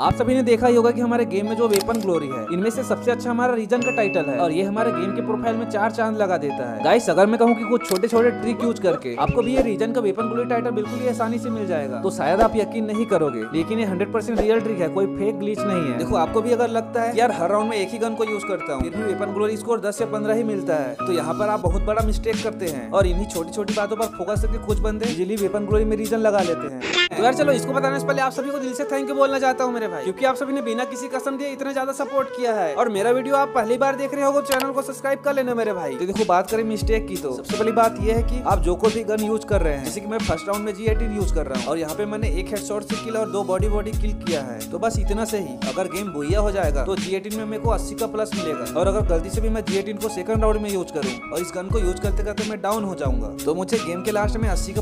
आप सभी ने देखा ही होगा कि हमारे गेम में जो वेपन ग्लोरी है, इनमें से सबसे अच्छा हमारा रीजन का टाइटल है और ये हमारे गेम के प्रोफ़ाइल में चार चाँद लगा देता है। गाइस अगर मैं कहूँ कि कुछ छोटे छोटे ट्रिक यूज़ करके आपको भी ये रीजन का वेपन ग्लोरी टाइटल बिल्कुल ही आसानी से मिल जाएगा तो शायद आप यकीन नहीं करोगे, लेकिन ये हंड्रेड परसेंट रियल ट्रिक है, कोई फेक ग्लिच नहीं है। देखो, आपको भी अगर लगता है यार हर राउंड में एक ही गन को यूज़ करता हूँ, फिर वेपन ग्लोरी स्कोर दस से पंद्रह ही मिलता है तो यहाँ पर आप बहुत बड़ा मिस्टेक करते हैं और इन्हीं छोटी छोटी बातों पर फोकस करके कुछ बंदे इजिली वेपन ग्लोरी में रीजन लगा लेते हैं। तो यार चलो, इसको बताने से पहले आप सभी को दिल से थैंक यू बोलना चाहता हूँ मेरे भाई। क्योंकि आप सभी ने बिना किसी कसम दिए इतना ज़्यादा सपोर्ट किया है। और मेरा वीडियो आप पहली बार देख रहे हो चैनल को सब्सक्राइब कर लेना मेरे भाई। तो देखो, बात करें मिस्टेक की तो। सबसे पहली बात यह है की आप जो भी गन यूज़ कर रहे हैं, जैसे कि मैं फ़र्स्ट राउंड में जी यूज़ कर रहा हूँ, और यहाँ पे मैंने एक हेड शॉट से किल और दो बॉडी बॉडी किल किया है। तो बस इतना से ही। अगर गेम बुया हो जाएगा तो जी में मेरे को अस्सी का प्लस मिलेगा। और अगर गलती से भी मैं जी को सेकंड राउंड में यूज़ करूँ, और इस गन को यूज़ करते करते मैं डाउन हो जाऊँगा तो मुझे गेम के लास्ट में अस्सी का